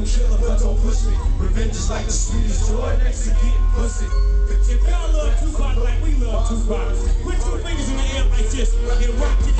no killer, but don't push me. Revenge is like the sweetest joy next to getting pussy. If y'all love Tupac like we love Tupac, put two fingers in the air like this and rock it.